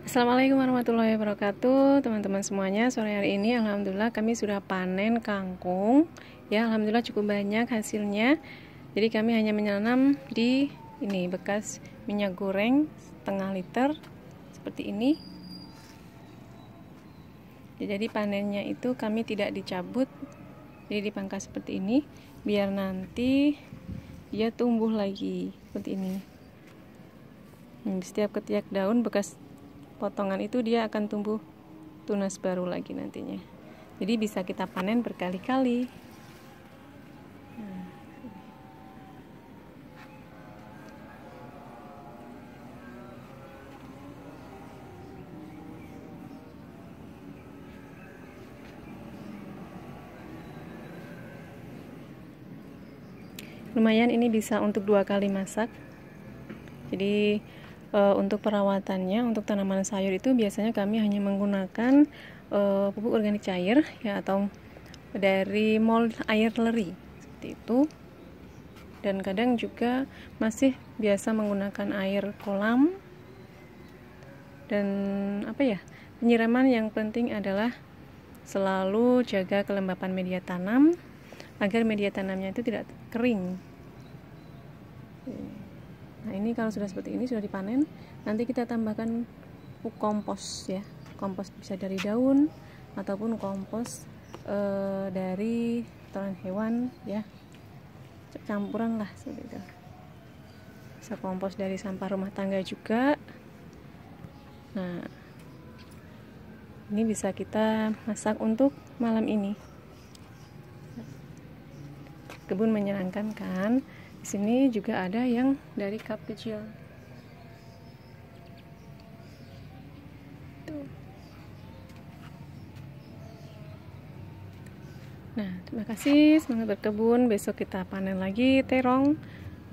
Assalamualaikum warahmatullahi wabarakatuh. Teman-teman semuanya sore hari ini Alhamdulillah kami sudah panen kangkung. Ya Alhamdulillah cukup banyak hasilnya. Jadi kami hanya menanam di ini bekas minyak goreng setengah liter seperti ini. Ya, jadi panennya itu kami tidak dicabut. Jadi dipangkas seperti ini biar nanti dia tumbuh lagi seperti ini. Hmm, setiap ketiak daun bekas potongan itu dia akan tumbuh tunas baru lagi nantinya. Jadi bisa kita panen berkali-kali. Lumayan ini bisa untuk dua kali masak. Jadi e, untuk perawatannya untuk tanaman sayur itu biasanya kami hanya menggunakan e, pupuk organik cair ya atau dari mold air leri seperti itu. Dan kadang juga masih biasa menggunakan air kolam. Dan apa ya penyiraman yang penting adalah selalu jaga kelembapan media tanam agar media tanamnya itu tidak kering ini kalau sudah seperti ini sudah dipanen nanti kita tambahkan pupuk kompos ya. Kompos bisa dari daun ataupun kompos e, dari kotoran hewan ya. Campuran lah seperti itu. Bisa kompos dari sampah rumah tangga juga. Nah ini bisa kita masak untuk malam ini. Kebun menyenangkan kan sini juga ada yang dari cup kecil. Nah, terima kasih. Semangat berkebun. Besok kita panen lagi terong.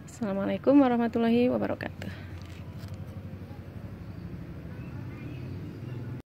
Assalamualaikum warahmatullahi wabarakatuh.